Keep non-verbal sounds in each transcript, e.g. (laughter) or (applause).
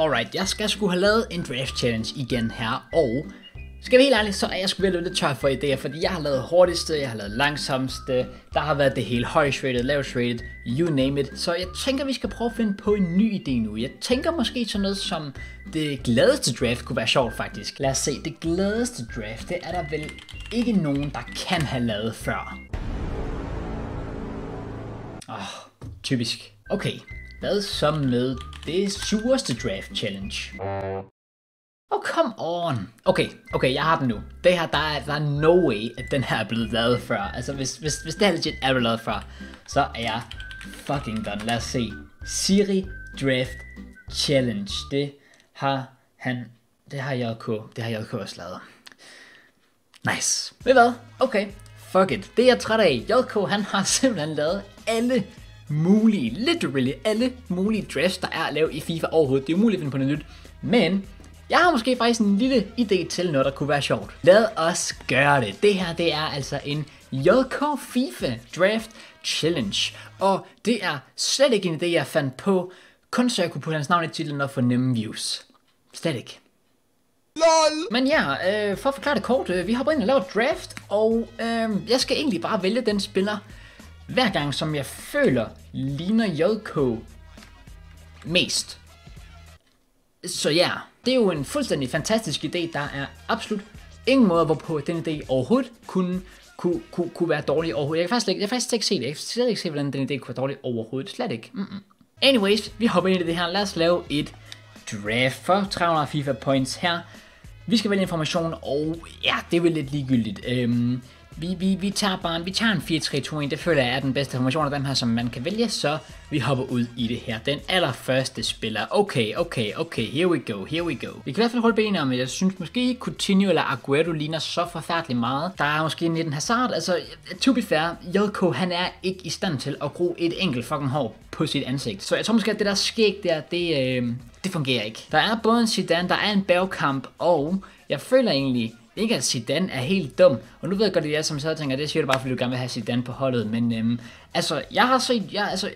Alright, jeg skal skulle have lavet en draft challenge igen her, og skal vi helt ærligt, så er jeg sgu ved lidt tør for idéer, fordi jeg har lavet hurtigste, jeg har lavet langsomste, der har været det hele højst rated, lavest rated, you name it. Så jeg tænker, vi skal prøve at finde på en ny idé nu. Jeg tænker måske sådan noget som det gladeste draft kunne være sjovt faktisk. Lad os se, det gladeste draft, det er der vel ikke nogen, der kan have lavet før. Åh, oh, typisk. Okay, hvad så med det sureste draft challenge? Oh, come on. Okay, okay, jeg har den nu. Det her, der er, der er no way, at den her er blevet lavet før. Altså, hvis, hvis, hvis det her legit er blevet lavet før, så er jeg fucking done. Lad os se. Siri Draft Challenge. Det har han, det har JK, det har JK også lavet. Nice. Ved hvad? Okay, fuck it. Det er jeg træt af. JK, han har (laughs) simpelthen lavet alle mulige, literally alle mulige drafts, der er at lave i FIFA overhovedet. Det er umuligt at finde på noget nyt. Men jeg har måske faktisk en lille idé til noget, der kunne være sjovt. Lad os gøre det. Det her, det er altså en JK FIFA Draft Challenge. Og det er slet ikke en idé, jeg fandt på, kun så jeg kunne putte hans navn i titlen og få nemme views. Slet ikke. LOL. Men ja, øh, for at forklare det kort, øh, vi hopper ind og laver draft, og øh, jeg skal egentlig bare vælge den spiller, hver gang som jeg føler ligner JK mest. Så ja, det er jo en fuldstændig fantastisk idé. Der er absolut ingen måde, hvorpå den idé overhovedet kunne, kunne, kunne, kunne være dårlig overhovedet. Jeg kan faktisk ikke, jeg kan faktisk ikke se det. Jeg kan slet ikke se, hvordan den idé kunne være dårlig overhovedet. Slet ikke. Mm-mm. Anyways, vi hopper ind i det her. Lad os lave et draft for 300 FIFA points her. Vi skal vælge information, og ja, det er vel lidt ligegyldigt. Øhm, vi, vi, vi tager bare vi tager en 4-3-2-1, det føler jeg er den bedste formation af dem her, som man kan vælge, så vi hopper ud i det her. Den allerførste spiller, okay, okay, okay, here we go, here we go. Vi kan i hvert fald holde benene om, jeg synes måske ikke Coutinho eller Aguero ligner så forfærdeligt meget. Der er måske 19 Hazard, altså to be fair, JK han er ikke i stand til at gro et enkelt fucking hår på sit ansigt. Så jeg tror måske, at det der skæg der, det, øh, det fungerer ikke. Der er både en Zidane, der er en bagkamp, og jeg føler egentlig, ikke at Zidane er helt dum, og nu ved jeg godt, at jeg som så tænker, det siger du bare, fordi du gerne vil have Zidane på holdet, men øhm, altså, jeg har set, jeg, altså,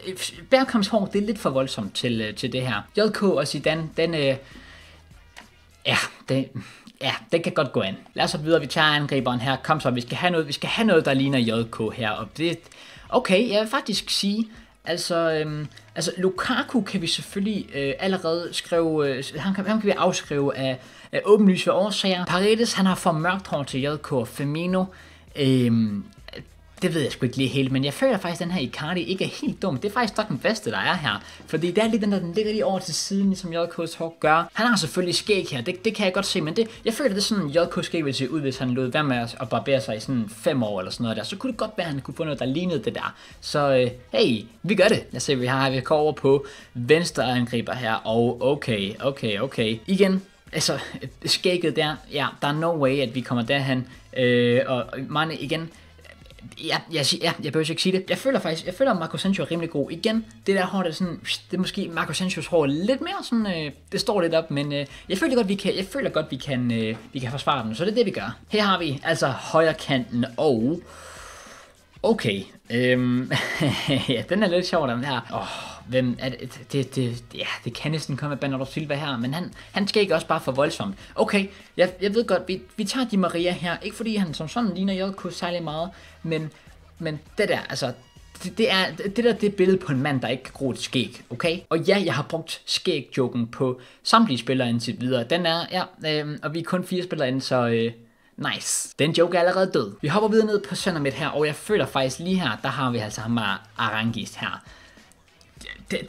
Bergkamps hår, det er lidt for voldsomt til, øh, til det her. JK og Zidane, den, øh, ja, det, ja, den kan godt gå an. Lad os så videre, vi tager angriberen her, kom så, vi skal have noget, vi skal have noget, der ligner JK her, og det, okay, jeg vil faktisk sige, Altså, øhm, altså Lukaku kan vi selvfølgelig øh, allerede skrive, øh, han, kan, han kan vi afskrive af, af åbenlyse årsager. Paredes, han har for mørkt hår til JK Firmino. Øhm, det ved jeg sgu ikke lige helt, men jeg føler faktisk, at den her Icardi ikke er helt dum. Det er faktisk nok den bedste, der er her. Fordi det er lige den der, den ligger lige over til siden, ligesom JK's hår gør. Han har selvfølgelig skæg her, det, det kan jeg godt se, men det, jeg føler, det er sådan, JK skæg ville se ud, hvis han lod være med at barbere sig i sådan fem år eller sådan noget der. Så kunne det godt være, at han kunne få noget, der lignede det der. Så øh, hey, vi gør det. Lad os se, vi har vi går over på venstre angriber her, og okay, okay, okay. Igen, altså, øh, skægget der, ja, der er no way, at vi kommer derhen. Øh, og Mane igen, ja, jeg, ja, jeg behøver ikke sige det. Jeg føler faktisk, jeg føler, at Marco Sancho er rimelig god. Igen, det der hår, det er sådan, det er måske Marco Sanchos hår lidt mere sådan, øh, det står lidt op, men øh, jeg føler godt, vi kan, jeg føler godt, vi kan, øh, vi kan forsvare den, så det er det, vi gør. Her har vi altså højre kanten og, okay, øhm, (laughs) ja, den er lidt sjov, den her. Åh, oh, hvem er det, det, det, ja, det kan næsten komme af Bernardo Silva her, men han, han skal ikke også bare for voldsomt. Okay, jeg, jeg ved godt, vi, vi tager Di Maria her, ikke fordi han som sådan ligner JK særlig meget, men, men det der, altså, det, det, er, det der det er billede på en mand, der ikke kan gro et skæg, okay? Og ja, jeg har brugt skæg-joken på samtlige spillere indtil videre. Den er, ja, øh, og vi er kun fire spillere inde, så øh, nice. Den joke er allerede død. Vi hopper videre ned på Søndermidt midt her, og jeg føler faktisk lige her, der har vi altså ham Arangis her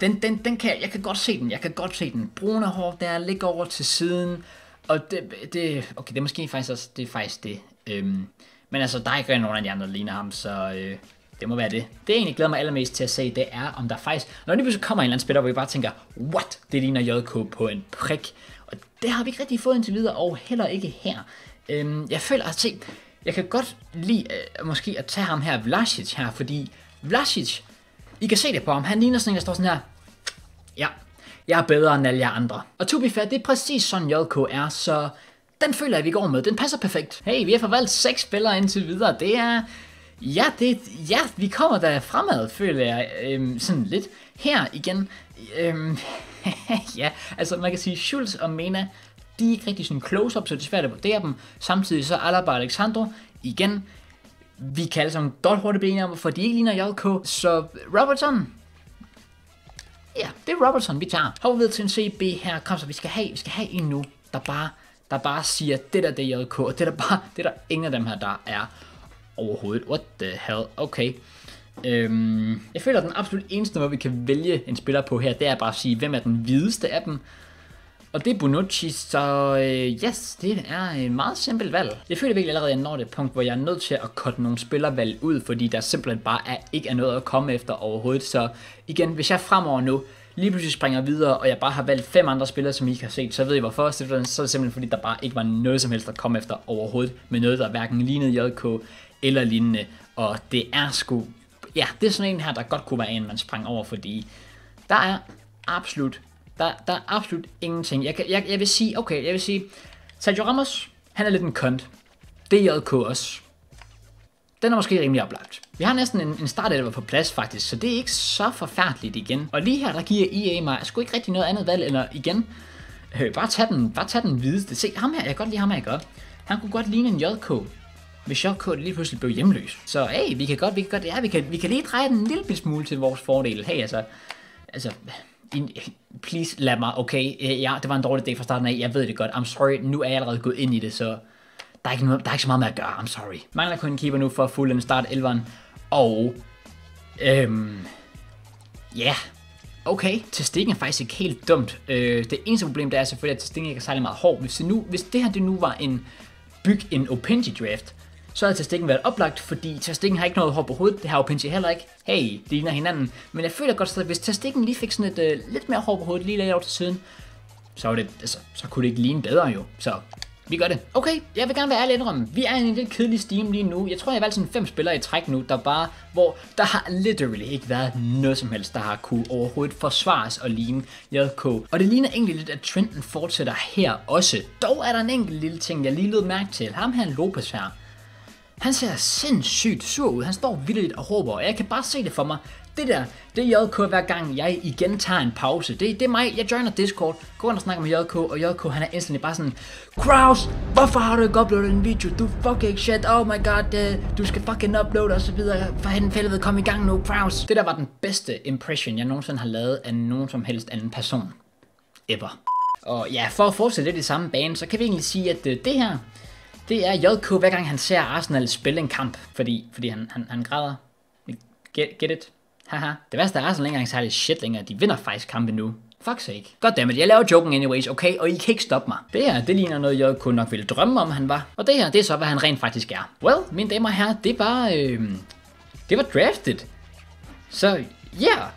den, den, den kan, jeg kan godt se den, jeg kan godt se den. Brune hår der, ligger over til siden, og det, det, okay, det er måske faktisk også, det er faktisk det. Øhm, men altså, der er ikke nogen af de andre, der ligner ham, så øh, det må være det. Det jeg egentlig glæder mig allermest til at se, det er, om der faktisk, når det så kommer en eller anden spiller, hvor vi bare tænker, what, det ligner JK på en prik. Og det har vi ikke rigtig fået indtil videre, og heller ikke her. Øhm, jeg føler, at se, jeg kan godt lide øh, måske at tage ham her, Vlasic her, fordi Vlasic, i kan se det på ham. Han ligner sådan en, der står sådan her. Ja, jeg er bedre end alle jer andre. Og to be fair, det er præcis sådan JK er, så den føler jeg, vi går med. Den passer perfekt. Hey, vi har forvalgt seks spillere indtil videre. Det er... Ja, det, ja, vi kommer da fremad, føler jeg. Øhm, sådan lidt. Her igen. Øhm, (laughs) ja, altså man kan sige, Schultz og Mena, de er ikke rigtig sådan close-up, så det er svært at vurdere dem. Samtidig så Alaba og Alexandro, igen, vi kan alle sammen godt hurtigt blive enige om, for de ikke ligner JK. Så Robertson, ja, det er Robertson, vi tager. Hopper ved til en CB her. Kom så, vi skal have, vi skal have en nu, der bare, der bare siger, det der det er JK, og det der bare, det der ingen af dem her, der er overhovedet. What the hell? Okay. Øhm, jeg føler, at den absolut eneste måde, vi kan vælge en spiller på her, det er bare at sige, hvem er den hvideste af dem. Og det er Bonucci, så øh, yes, det er en meget simpelt valg. Jeg føler virkelig allerede, at jeg når det punkt, hvor jeg er nødt til at cutte nogle spillervalg ud, fordi der simpelthen bare er, ikke er noget at komme efter overhovedet. Så igen, hvis jeg fremover nu lige pludselig springer videre, og jeg bare har valgt fem andre spillere, som I ikke har set, så ved jeg hvorfor. Så er det simpelthen fordi, der bare ikke var noget som helst at komme efter overhovedet, med noget, der hverken lignede JK eller lignende. Og det er sgu, ja, det er sådan en her, der godt kunne være en, man sprang over, fordi der er absolut der, der er absolut ingenting. Jeg, kan, jeg, jeg vil sige, okay, jeg vil sige, Sergio Ramos, han er lidt en kont. Det er JK også. Den er måske rimelig oplagt. Vi har næsten en, en startelver på plads faktisk, så det er ikke så forfærdeligt igen. Og lige her, der giver EA mig sgu ikke rigtig noget andet valg, eller igen, øh, bare tag den, bare tag den hvideste. Se, ham her, jeg kan godt lide ham her, godt. Han kunne godt ligne en JK, hvis JK lige pludselig blev hjemløs. Så hey, vi kan godt, vi kan godt, ja, vi kan, vi kan lige dreje den en lille smule til vores fordel. Hey, altså, altså, please lad mig, okay, øh, ja, det var en dårlig dag fra starten af, jeg ved det godt, I'm sorry, nu er jeg allerede gået ind i det, så der er ikke, der er ikke så meget med at gøre, I'm sorry. Mangler kun en keeper nu for at fulde en start 11'eren, og, øhm, ja, yeah. Okay, Testikken er faktisk ikke helt dumt. Øh, det eneste problem, der er selvfølgelig, at Testikken ikke er særlig meget hård. Hvis det, nu, hvis det her det nu var en byg en Opinji draft, så havde Testikken været oplagt, fordi Testikken har ikke noget hår på hovedet, det har Opinji heller ikke. Hey, det ligner hinanden. Men jeg føler godt, at hvis Testikken lige fik sådan et uh, lidt mere hår på hovedet lige lidt over til siden, så, var det, altså, så kunne det ikke ligne bedre jo. Så vi gør det. Okay, jeg vil gerne være ærlig indrømme. Vi er i en lidt kedelig steam lige nu. Jeg tror, jeg har valgt sådan fem spillere i træk nu, der bare, hvor der har literally ikke været noget som helst, der har kunne overhovedet forsvares og ligne JK. Og det ligner egentlig lidt, at trenden fortsætter her også. Dog er der en enkelt lille ting, jeg lige lød mærke til. Ham her Lopez her. Han ser sindssygt sur ud. Han står vildt og råber, og jeg kan bare se det for mig. Det der, det er JK hver gang jeg igen tager en pause. Det, det er mig, jeg joiner Discord, går ind og snakker med JK, og JK han er instantly bare sådan, Kraus, hvorfor har du ikke uploadet en video? Du fucking shit, oh my god, uh, du skal fucking uploade og så videre. For han fældet, kom i gang nu, Kraus. Det der var den bedste impression, jeg nogensinde har lavet af nogen som helst anden person. Ever. Og ja, for at fortsætte lidt i samme bane, så kan vi egentlig sige, at uh, det her, det er JK, hver gang han ser Arsenal spille en kamp, fordi, fordi han, han, han græder. Get, get it? Haha. Det værste er, at Arsenal ikke engang særlig shit længere. De vinder faktisk kampe nu. Fuck sake. Goddammit, jeg laver joken anyways, okay? Og I kan ikke stoppe mig. Det her, det ligner noget, jeg kunne nok ville drømme om, han var. Og det her, det er så, hvad han rent faktisk er. Well, mine damer og herrer, det var... Øh, det var drafted. Så, ja. Yeah.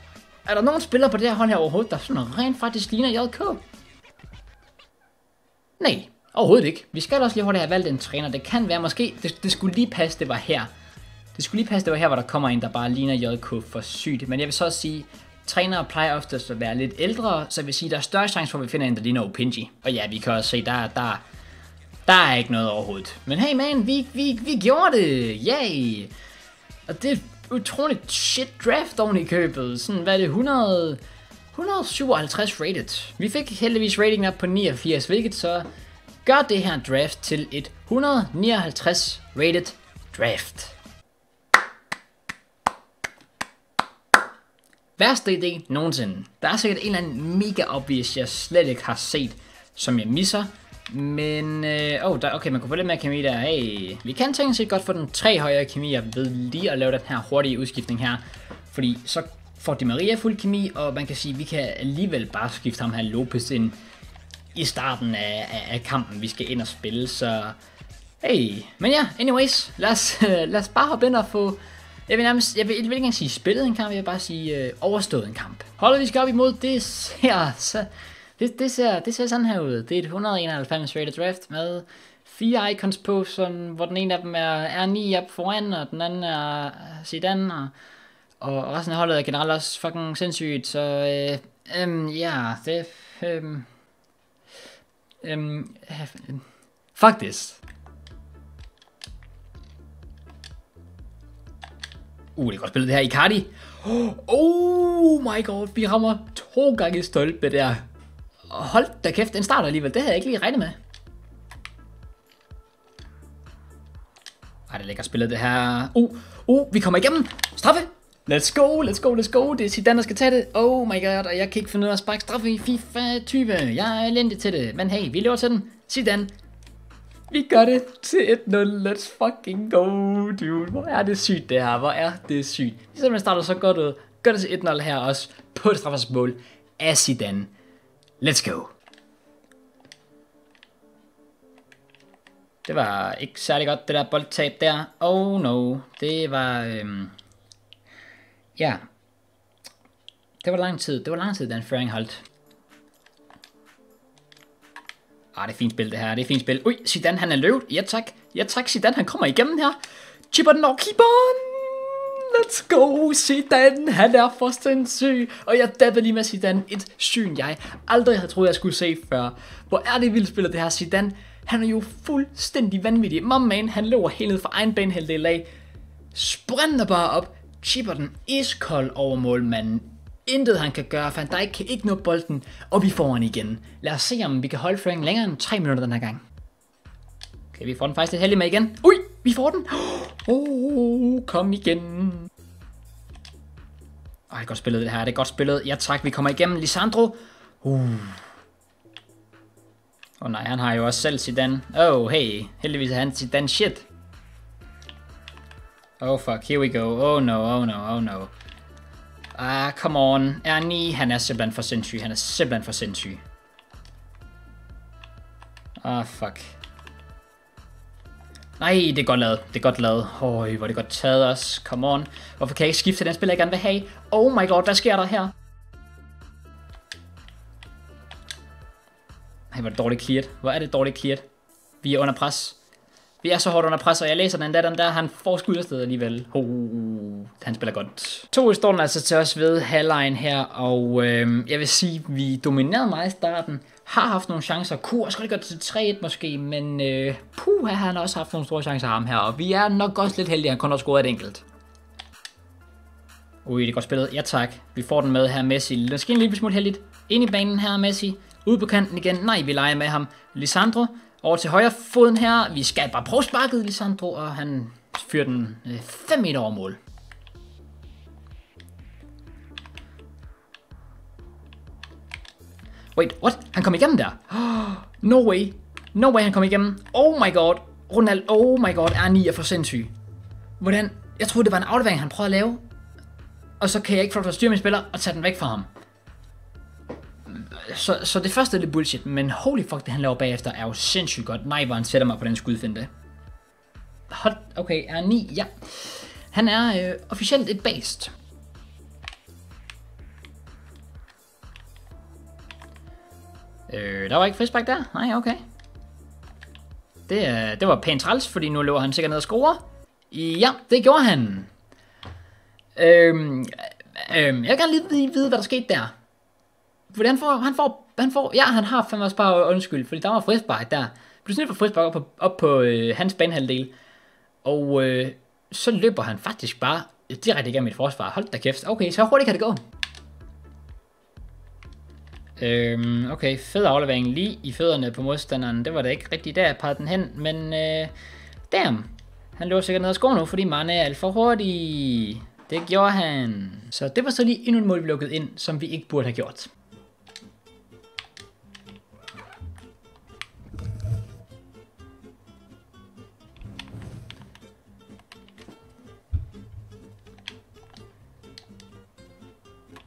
Er der nogen spillere på det her hold her overhovedet, der sådan rent faktisk ligner JK? Nej, Overhovedet ikke. Vi skal også lige hurtigt have valgt en træner. Det kan være, måske, det, det skulle lige passe, det var her. Det skulle lige passe, det var her, hvor der kommer en, der bare ligner JK for sygt. Men jeg vil så også sige, trænere plejer oftest at være lidt ældre, så jeg vil sige, der er større chance for, at vi finder en, der ligner Opinji. Og ja, vi kan også se, der, der, der er ikke noget overhovedet. Men hey man, vi, vi, vi gjorde det! Yay! Og det er utroligt shit draft oven i købet. Sådan, hvad er det, 100... 157 rated. Vi fik heldigvis rating op på 89, hvilket så gør det her draft til et 159 rated draft. Værste idé nogensinde. Der er sikkert en eller anden mega obvious, jeg slet ikke har set, som jeg misser. Men, øh, oh, der, okay, man kunne få lidt mere kemi der. Hey, vi kan tænke sig godt få den tre højere kemi, jeg ved lige at lave den her hurtige udskiftning her. Fordi så får de Maria fuld kemi, og man kan sige, at vi kan alligevel bare skifte ham her Lopez ind i starten af, af, af kampen, vi skal ind og spille, så hey. Men ja, anyways, lad os, (laughs) lad os bare hoppe ind og få, jeg vil nærmest, jeg vil, jeg vil ikke engang sige spillet en kamp, jeg vil bare sige øh, overstået en kamp. Holdet vi skal op imod, det ser, så, det, det, ser, det ser sådan her ud. Det er et 191 rated draft med fire icons på, sådan, hvor den ene af dem er R9 op foran, og den anden er Zidane, og, og resten af holdet er generelt også fucking sindssygt, så øh, øh, ja, det, øhm, øhm, Um, fuck this. Uh, det er godt spillet det her. Icardi. Oh my god, vi rammer to gange stolpe der. Hold da kæft, den starter alligevel. Det havde jeg ikke lige regnet med. Ej, det er lækkert spillet det her. Uh, uh, vi kommer igennem. Straffe. Let's go, let's go, let's go. Det er Zidane, der skal tage det. Oh my god, og jeg kan ikke finde ud af at sparke straffe i FIFA 20. Jeg er elendig til det. Men hey, vi lever til den. Zidane. Vi gør det til 1-0. Let's fucking go, dude. Hvor er det sygt, det her. Hvor er det sygt. Vi simpelthen starter så godt ud. Gør det til 1-0 her også. På et straffesmål af Zidane. Let's go. Det var ikke særlig godt, det der boldtab der. Oh no. Det var... Øhm, ja. Det var lang tid. Det var lang tid, den føring holdt. Ah, det er fint spil, det her. Det er fint spil. Ui, Zidane, han er løbet. Ja, tak. Ja, tak, Zidane, han kommer igennem her. Chipper den over keeperen. Let's go, Zidane. Han er for sindssyg. Og jeg dabbede lige med Zidane. Et syn, jeg aldrig havde troet, jeg skulle se før. Hvor er det vildt spillet, det her Zidane. Han er jo fuldstændig vanvittig. Mom man, han løber helt ned for egen banehalvdel af. Sprinter bare op. Chipper den iskold over målmanden. Intet han kan gøre, for Dijk kan ikke nå bolden, og vi får den igen. Lad os se, om vi kan holde føringen længere end 3 minutter den her gang. Okay, vi får den faktisk lidt heldig med igen. Ui, vi får den. (gasps) Oh, kom igen. Ej, godt spillet det her. Det er godt spillet. Ja tak, vi kommer igennem. Lisandro. Uh. Åh oh, nej, han har jo også selv Zidane. Oh, hey. Heldigvis er han Zidane shit. Oh fuck, here we go. Oh no, oh no, oh no. Ah, come on. Ernie, han er simpelthen for sindssyg. Han er simpelthen for sindssyg. Ah, fuck. Nej, det er godt lavet. Det er godt lavet. Høj, hvor er det godt taget os. Come on. Hvorfor kan jeg ikke skifte den spiller, jeg gerne vil have? Oh my god, hvad sker der her? Nej, hvor er det dårligt cleared. Hvor er det dårligt cleared. Vi er under pres. Vi er så hårdt under pres, og jeg læser den der, den der, han får skud alligevel. Oh, han spiller godt. To står den altså til os ved halvlejen her, og øh, jeg vil sige, vi dominerede meget i starten. Har haft nogle chancer, kunne også godt gøre til 3-1 måske, men øh, puh, har han også haft nogle store chancer ham her, og vi er nok også lidt heldige, han kun har scoret et enkelt. Ui, det er godt spillet. Ja tak. Vi får den med her, Messi. Det skal en lille smule heldigt. Ind i banen her, Messi. Ude på kanten igen. Nej, vi leger med ham. Lisandro. Over til højre foden her. Vi skal bare prøve sparket, Lisandro, og han fyrer den øh, 5 meter over mål. Wait, what? Han kom igennem der? (gasps) No way. No way, han kom igennem. Oh my god. Ronald, oh my god, er 9 er for sindssyg. Hvordan? Jeg troede, det var en aflevering, han prøvede at lave. Og så kan jeg ikke få lov til at styre min spiller og tage den væk fra ham så, så det første er lidt bullshit, men holy fuck, det han laver bagefter er jo sindssygt godt. Nej, hvor han sætter mig på den skudfinde. Hot, okay, er 9, ja. Han er øh, officielt et based. Øh, der var ikke frisbak der? Nej, okay. Det, øh, det var pænt træls, fordi nu løber han sikkert ned og score. Ja, det gjorde han. Øhm, øhm, jeg vil gerne lige vide, hvad der skete der. Fordi han får, han får, han får, ja, han har fandme også bare undskyld, fordi der var frispark der. Blev snilt for frispark op på, op på øh, hans banehalvdel. Og øh, så løber han faktisk bare direkte igennem mit forsvar. Hold da kæft. Okay, så hurtigt kan det gå. Øhm, okay, fed aflevering lige i fødderne på modstanderen. Det var da ikke rigtigt der, jeg pegede den hen, men øh, damn. Han løber sikkert ned ad skoen nu, fordi man er alt for hurtig. Det gjorde han. Så det var så lige endnu en mål, vi lukkede ind, som vi ikke burde have gjort.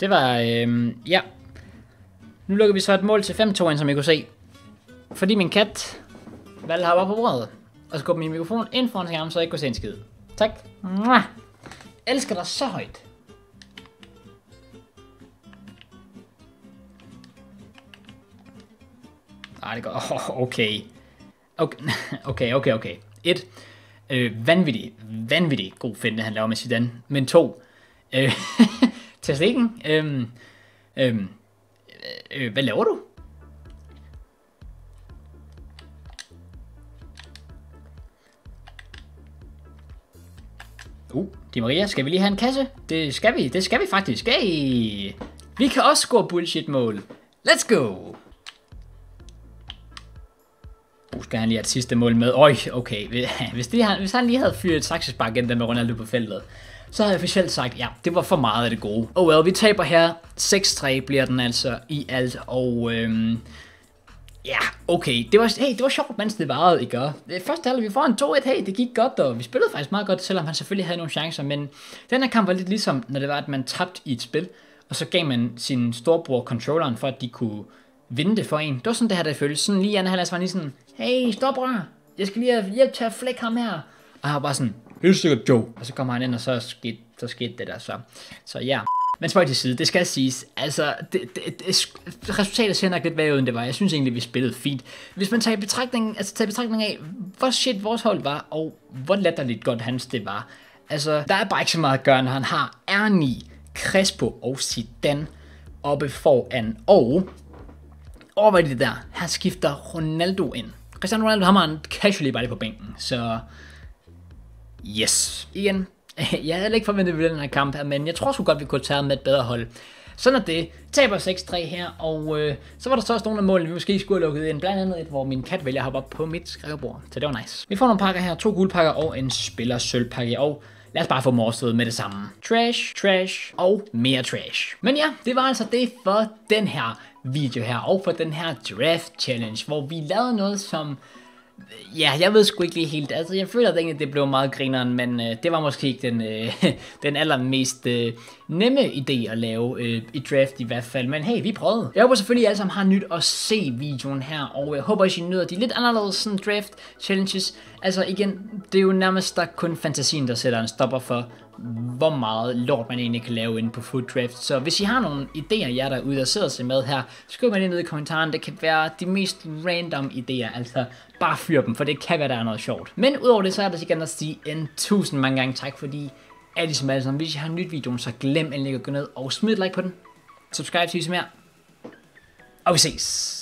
Det var, øh, ja. Nu lukker vi så et mål til 5-2 som I kunne se. Fordi min kat valgte har på bordet. Og skubbe min mikrofon ind foran skærmen, så jeg ikke kunne se en skid. Tak. Mwah. Elsker dig så højt. Ej, det går... (laughs) Oh, okay. Okay, (laughs) okay, okay. okay. Et. Øh, vanvittig, vanvittig god finde, han laver med Zidane. Men to. Øh, (laughs) Stegen, øhm, øhm, øh, hvad laver du? Uh, Di Maria, skal vi lige have en kasse? Det skal vi, det skal vi faktisk. Hey! Vi kan også score bullshit-mål. Let's go! Skal han lige have et sidste mål med? Øj, okay. Hvis, (laughs) det, hvis han lige havde fyret et saksespark ind der med Ronaldo på feltet, så havde jeg officielt sagt, ja, det var for meget af det gode. Oh well, vi taber her. 6-3 bliver den altså i alt, og øhm, ja, okay. Det var, hey, det var sjovt, mens det varede, ikke? Øh, Første halvleg, vi får en 2-1, hey, det gik godt, og vi spillede faktisk meget godt, selvom han selvfølgelig havde nogle chancer, men den her kamp var lidt ligesom, når det var, at man tabte i et spil, og så gav man sin storebror controlleren, for at de kunne det for en. Det var sådan, det her, det føltes. Sådan lige anden halvleg var lige sådan, hey, storebror, jeg skal lige have hjælp til at flække ham her. Og han var bare sådan, helt sikkert Joe. Og så kommer han ind, og så skete, så skete det der så. Så ja. Men spøj til side, det skal siges. Altså, det, det, det, resultatet ser nok lidt værre ud, end det var. Jeg synes egentlig, vi spillede fint. Hvis man tager i betragtning, altså tager i betragtning af, hvor shit vores hold var, og hvor latterligt godt hans det var. Altså, der er bare ikke så meget at gøre, når han har Ernie, Crespo og Zidane oppe foran. Og, overvej det der, Her skifter Ronaldo ind. Cristiano Ronaldo har man casually bare på bænken, så Yes. Igen, (laughs) jeg havde ikke forventet, at den her kamp her, men jeg tror sgu godt, vi kunne tage med et bedre hold. Sådan er det. Taber 6-3 her, og øh, så var der så også nogle af målene, vi måske skulle have lukket ind. Blandt andet et, hvor min kat vælger at hoppe op på mit skrivebord. Så det var nice. Vi får nogle pakker her. To guldpakker og en spiller sølvpakke. Og lad os bare få morstået med det samme. Trash, trash og mere trash. Men ja, det var altså det for den her video her, og for den her draft challenge, hvor vi lavede noget, som Ja, jeg ved sgu ikke lige helt. Altså, jeg føler at egentlig, det blev meget grineren, men øh, det var måske ikke den, øh, (laughs) den allermest øh, nemme idé at lave øh, i draft i hvert fald. Men hey, vi prøvede. Jeg håber selvfølgelig, at I alle sammen har nyt at se videoen her, og jeg håber, at I nyder de lidt anderledes sådan, draft challenges. Altså igen, det er jo nærmest der kun fantasien, der sætter en stopper for, hvor meget lort man egentlig kan lave inde på Food Draft. Så hvis I har nogle idéer, jer derude, der sidder sig med her, skriv mig det ned i kommentaren. Det kan være de mest random idéer, altså bare fyr dem, for det kan være, der er noget sjovt. Men udover det, så er der igen at sige en tusind mange gange tak, fordi er som alle sammen. Hvis I har nyt videoen, så glem endelig at gå ned og smid et like på den. Subscribe til mere. Og vi ses.